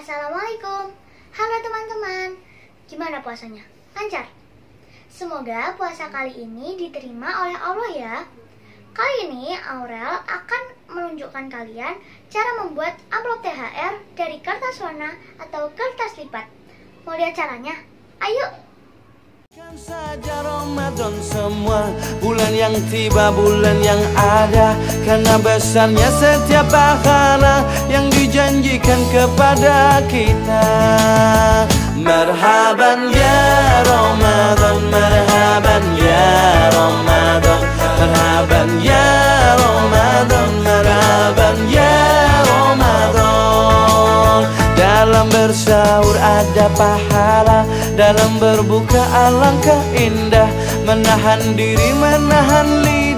Assalamualaikum Halo teman-teman Gimana puasanya? Lancar? Semoga puasa kali ini diterima oleh Allah ya Kali ini Aurel akan menunjukkan kalian cara membuat amplop THR dari kertas warna atau kertas lipat Mau lihat caranya? Ayo! Kan saja Ramadan semua Bulan yang tiba, bulan yang ada Karena besarnya setiap bahana yang kepada kita. Marhaban ya Ramadan Marhaban ya Ramadan Marhaban ya Ramadan Marhaban ya Ramadan. Dalam bersahur ada pahala Dalam berbuka alangkah indah. Menahan diri, menahan lidah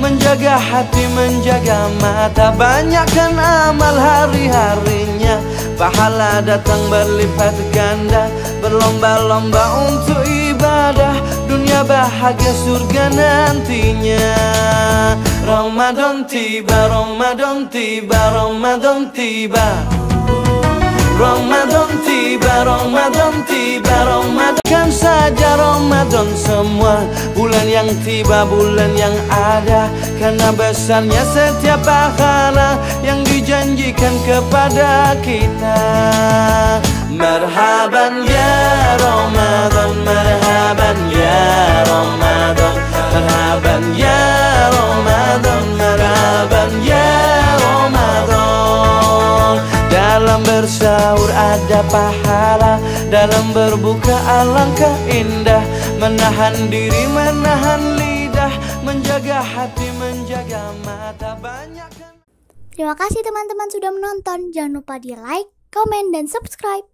Menjaga hati, menjaga mata. Banyakkan amal hari-harinya. Pahala datang berlipat ganda. Berlomba-lomba untuk ibadah. Dunia bahagia surga nantinya. Ramadan tiba, Ramadan tiba, Ramadan tiba. Ramadan tiba, Ramadan tiba, Ramadan Kan saja Ramadan semua. Bulan yang tiba, bulan yang ada. Karena besarnya setiap pahala Yang dijanjikan kepada kita. Marhaban ya Ramadan Marhaban ya Ramadan. Marhaban ya Dalam bersahur ada pahala Dalam berbuka alangkah indah Menahan diri, menahan lidah Menjaga hati, menjaga mata Banyak Terima kasih teman-teman sudah menonton. Jangan lupa di like, komen, dan subscribe.